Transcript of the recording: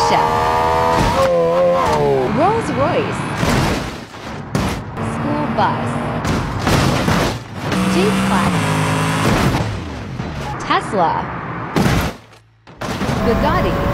Porsche, Rolls-Royce, school bus, G-Class, Tesla, Bugatti,